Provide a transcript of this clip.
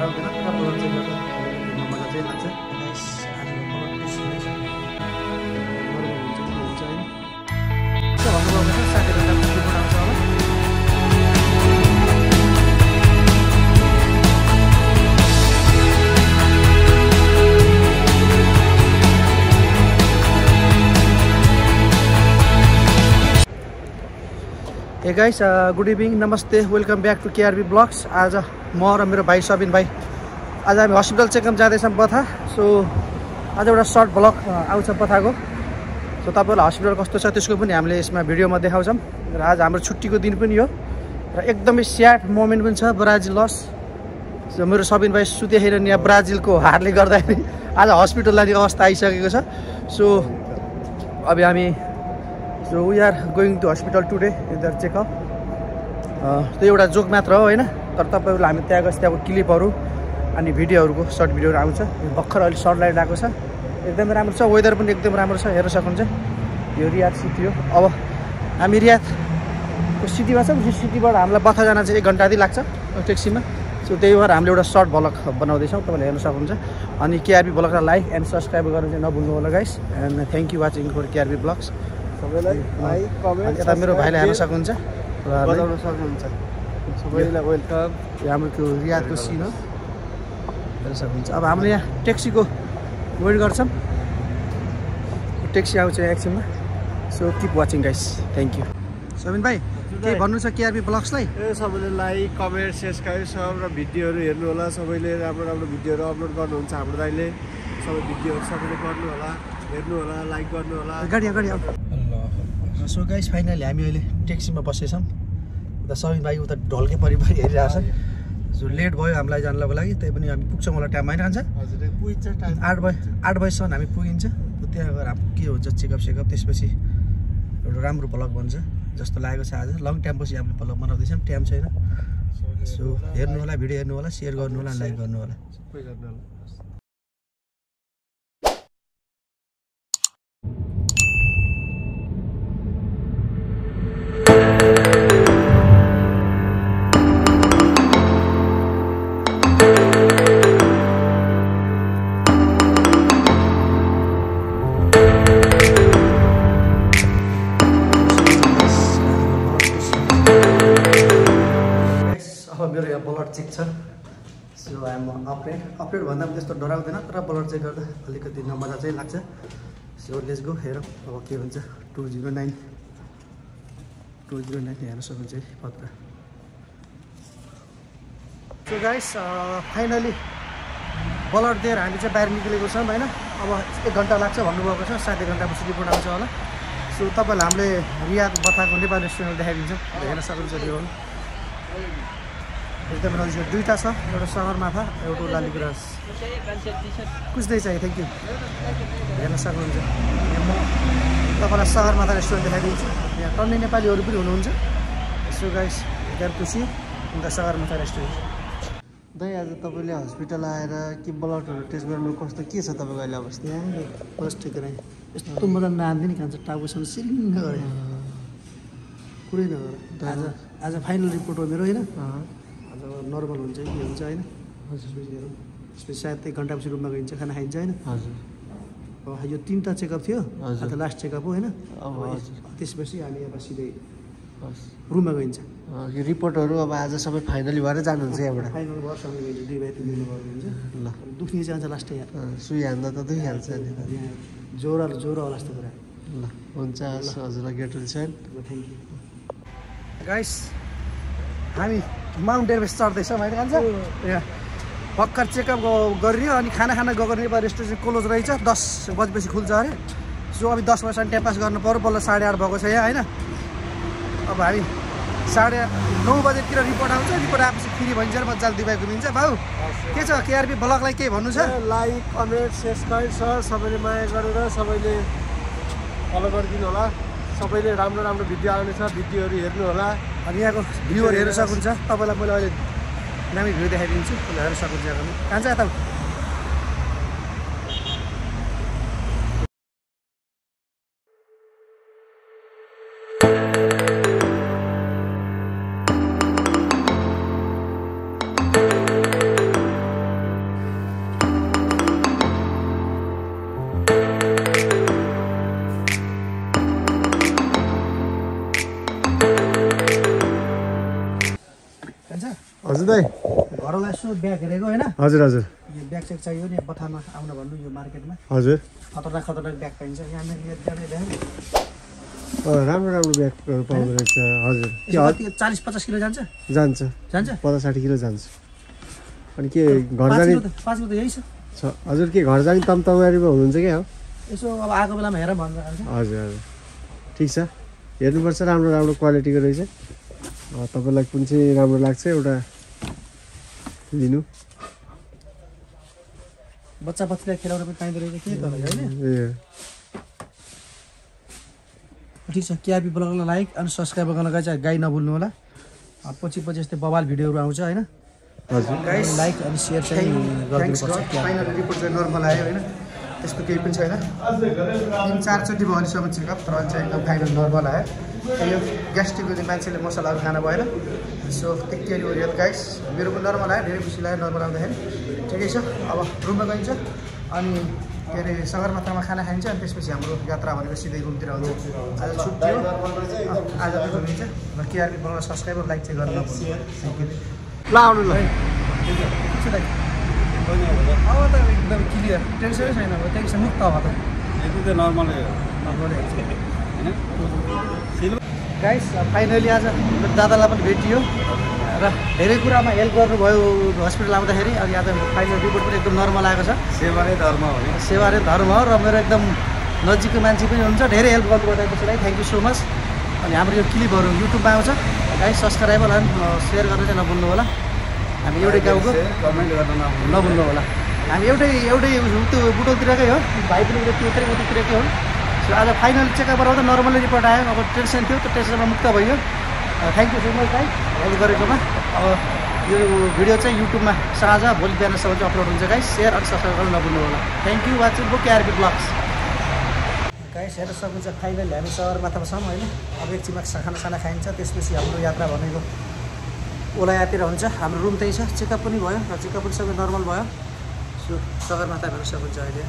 चाहिँ गर्दा हेर्न मजा चाहिँ लाग्छ ए गाइस गुड इभिनिङ नमस्ते welcome back to KRB blogs आज म र मेरो भाइ सबिन भाइ आज हामी हस्पिटल चेकअप जाँदैछौँ बथा सो आज एउटा सर्ट ब्लग आउँछ बथाको सो तपाईँहरूलाई हस्पिटल कस्तो छ त्यसको पनि हामीले यसमा भिडियोमा देखाउँछौँ र आज हाम्रो छुट्टीको दिन पनि हो र एकदमै स्याड मोमेन्ट पनि छ ब्राजिल लस सो मेरो सबिन भाइ सुतेखेर यहाँ ब्राजिलको हारले गर्दाखेरि आज हस्पिटल लाने अवस्था आइसकेको छ सो अब हामी so we are going to hospital today either checkup त्यो एउटा जोक मात्र हो होइन? तर तपाईँहरू हामी त्यहाँ गएपछि त्यहाँको क्लिपहरू अनि भिडियोहरूको सर्ट भिडियोहरू आउँछ। भर्खर अहिले सनलाइट आएको छ। एकदमै राम्रो छ। वेदर पनि एकदम राम्रो छ। हेर्न सक्नुहुन्छ। यो रियाद सिटी हो। अब हामी रियादको सिटीमा छौँ। यो सिटीबाट हामीलाई बथा जान चाहिँ एक घन्टा जति लाग्छ। ट्याक्सीमा सो त्यही भएर हामीले एउटा सर्ट भलक बनाउँदैछौँ। तपाईँले हेर्न सक्नुहुन्छ। अनि केआरबी ब्लगलाई लाइक एन्ड सब्सक्राइब गर्नु चाहिँ नभुल्नु होला guys and thank you watching for KRB blogs सबैलाई लाइक कमेन्ट यता मेरो भाइलाई हेर्न सक्नुहुन्छ। र बजाउन सक्नुहुन्छ। सबैलाई वेलकम यो हाम्रो त्यो रियादको सिन हो। हेर्न सक्नुहुन्छ। अब हामीले यहाँ ट्याक्सीको वेट गर्छौँ। ट्याक्सी आउँछ एकछिनमा। So keep watching guys thank you Sabin भाइ केही भन्नु छ केआरबी ब्लग्सलाई? ए सबैले लाइक कमेन्ट सब्सक्राइब सब र भिडियोहरू हेर्नु होला। सबैले राम्रो राम्रो भिडियोहरू अपलोड गर्नुहुन्छ हाम्रो दाइले सबै भिडियोहरू सबैले गर्नु होला हेर्नु होला लाइक गर्नु होला। गाडी अगाडि आऊ। सो गाइस फाइनली हामी अहिले ट्याक्सीमा बसेछौँ। उता सबिन भाइ उता ढल्के परिपरि हेरिरहेको छ सो लेट भयो हामीलाई जानको लागि त्यही पनि हामी पुग्छौँ होला टाइम हजुर पुगिन्छ टाइम आठ बजी आठ बजीसम्म हामी पुगिन्छ। त्यहाँ गएर के हुन्छ चेकअप सेकअप त्यसपछि एउटा राम्रो भ्लग बन्छ जस्तो लागेको छ आज। लङ टाइमपछि हामीले भ्लग बनाउँदैछौँ टाइम छैन। सो हेर्नु होला। भिडियो हेर्नु होला सेयर गर्नु होला लाइक गर्नु होला। छ सो आइएम अपरेट अपरेट भन्दा पनि त्यस्तो डराउँदैन तर ब्लड चेक गर्दा अलिकति नमजा चाहिँ लाग्छ। सो लेस गो हेरौँ अब के हुन्छ two zero nine two zero nine हेर्न सक्नुहुन्छ है पत्र सो गाइस फाइनली ब्लड दिएर हामी चाहिँ बाहिर निक्लेको छौँ होइन? अब एक घन्टा लाग्छ भन्नुभएको छ सात एक घन्टापछि रिपोर्ट आउँछ होला। सो तपाईँलाई हामीले रियाद बथाको नेपाल रेस्टुरेन्ट देखाइदिन्छौँ। हेर्न सक्नुहुन्छ यो एकदमै नजिक दुईवटा छ। एउटा सगरमाथा एउटा लालीगुराँस कुच्दै चाहियो थ्याङ्क यू हेर्न सक्नुहुन्छ। यहाँ म तपाईँलाई सगरमाथा रेस्टुरेन्ट देखाइदिन्छु। यहाँ टन्नै नेपालीहरू पनि हुनुहुन्छ। सो गाइस खुसी अन्त सगरमाथा रेस्टुरेन्ट दाइ आज तपाईँले हस्पिटल आएर के ब्लडहरू टेस्ट गर्नु कस्तो के छ तपाईँको अहिले अवस्था? यहाँ फर्स्ट ठिकै यस्तो मजा नान्थ्यो नि खान्छ टाउकोसँग सिरिङ्ग गरे कुरै नगर। आज आज फाइनल रिपोर्ट हो मेरो होइन? नर्मल हुन्छ कि हुन्छ होइन? त्यसपछि सायद एक घन्टापछि रुममा गइन्छ खाना खाइन्छ होइन? हजुर। यो तिनवटा चेकअप थियो हजुर। अन्त लास्ट चेकअप हो होइन? अब हजुर। त्यसपछि हामी अब सिधै रुममा गइन्छ। यो रिपोर्टहरू अब आज सबै फाइनली भएर जानुहुन्छ यहाँबाट। फाइनल गइन्छ दुई बाई तिन हुन्छ ल। दुख्ने जान्छ लास्टै यहाँ। सुई हान्दा त यहाँ ज्वरो ज्वरो होला जस्तो कुरा। ल हुन्छ हजुरलाई get will send thank you guys हामी माउन्ट एभरेस्ट चढ्दैछौँ खान्छ यहाँ भर्खर चेकअप गरियो अनि खाना खाना गएको नेपाल रेस्टुरेन्ट क्लोज रहेछ। दस बजीपछि खुल्छ अरे। सो अब दस बजीसम्म टाइम पास गर्नु पऱ्यो बल्ल साढे आठ भएको छ यहाँ होइन? अब हामी साढे नौ बजेतिर रिपोर्ट आउँछ रिपोर्ट आएपछि फेरि भइन्छ र मजाले भाइ घुमिन्छ भाउ के छ केआरपी ब्लकलाई केही भन्नु छ? लाइक कमेन्ट सब्सक्राइब छ। सबैले माया गरेर सबैले फलो गरिदिनु होला। सबैले राम्रो राम्रो भिडियो आउने छ भिडियोहरू हेर्नु होला। अनि यहाँको भ्यूहरू हेर्न सक्नुहुन्छ तपाईँलाई मैले अहिले दामी भ्यू देखाइदिन्छु। हेर्न सक्नुहुन्छ यहाँको चाहिँ यता? हजुर दाइ। घरलाई यसो ब्याग हेरेको होइन? हजुर हजुर। यो ब्याग चाहिँ चाहियो नि बथामा आउन भन्नु यो मार्केटमा। हजुर। खतरनाक खतरनाक ब्याग पाइन्छ। यहाँनिर यो जाने ब्याग अँ, राम्रो राम्रो ब्यागहरू पाउँदो रहेछ। हजुर। चालिस पचास किलो जान्छ? जान्छ। जान्छ? पचास साठी किलो जान्छ। अनि के घर जाने पाँच किलो त यही छ। हजुर के घर जाने तमतमारीमा हुनुहुन्छ क्या हो? यसो अब आएको बेलामा हेर भन्छ खान्छ हजुर हजुर। ठिक छ। हेर्नुपर्छ राम्रो राम्रो क्वालिटीको रहेछ। तपाईँलाई कुन चाहिँ राम्रो लाग्छ एउटा लिनु बच्चा बच्चीलाई खेलाउन पनि पाइँदो रहेछ के तर होइन? ए। ठिक छ केआरपी ब्लगलाई लाइक अनि सब्सक्राइब गर्नलाई चाहिँ गाई नभुल्नु होला। पछि पछि यस्तै बवाल भिडियोहरू आउँछ होइन? हजुर। गाइस लाइक अनि सेयर चाहिँ गरिदिनुपर्छ फाइनल रिपोर्ट चाहिँ नर्मल आयो होइन? त्यस्तो केही पनि छैन। तिन चारचोटि भयो अहिलेसम्म चेकअप तर अहिले चाहिँ एकदम फाइनल नर्मल आयो। यो ग्यास्ट्रिक हुने मान्छेले मसलाहरू खानु भएन सो त्यति हो रियल गाइस मेरो पनि नर्मल आयो धेरै खुसी लाग्यो नर्मल आउँदाखेरि ठिकै छ अब रुममा गइन्छ। अनि के अरे सगरमाथामा खाना खाइन्छ अनि त्यसपछि हाम्रो यात्रा भनेको सिधै रुमतिर आउँछ। आज छुट्टी हो। आज पनि घुमिन्छ र केआरपी बनाउन सब्सक्राइब र लाइक चाहिँ गर्न ल आउनु ल। अब त एकदम क्लियर टेन्सनै छैन अब टेन्सन मुक्त अब त नर्मल गाइस फाइनली आज दादालाई पनि भेटियो। र धेरै कुरामा हेल्प गर्नुभयो हस्पिटल आउँदाखेरि अनि आज फाइनल रिपोर्ट पनि एकदम नर्मल आएको छ। सेवा नै धर्म हो सेवा नै धर्म हो र मेरो एकदम नजिकको मान्छे पनि हुनुहुन्छ धेरै हेल्प गर्नुभयो त्यसलाई थ्याङ्क यू सो मच अनि हाम्रो यो क्लिपहरू युट्युबमा आउँछ। गाइस सब्सक्राइबर अनि सेयर गर्न चाहिँ नभुल्नु होला। हामी एउटै गाउँको। कमेन्ट गर्न नभुल्नु होला। हामी एउटै एउटै त्यो बुटोलतिरकै हो। भाइ पनि उता उतातिरकै हो सो आज फाइनल चेकअप गराउँदा नर्मली रिपोर्ट आयो। अब टेन्सन थियो त्यो टेन्सनमा मुक्त भयो। थ्याङ्क यू सो मच भाइ हेल्प गरेकोमा। अब यो भिडियो चाहिँ युट्युबमा साँझ भोलि बिहानसम्म चाहिँ अपलोड हुन्छ गाइस सेयर अनि सब्सक्राइब गर्न नभुल्नु होला। Thank you watching book KRP blogs guys हेर्न सक्नुहुन्छ फाइनल हामी सगरमाथामा छौँ होइन? अब एकछिनमा खाना साना खाइन्छ त्यसपछि हाम्रो यात्रा भनेको ओलायातिर हुन्छ। हाम्रो रुम त्यही छ। चेकअप पनि भयो र चेकअप पनि सबै नर्मल भयो। सो सगरमाथा हेर्न सक्नुहुन्छ अहिले।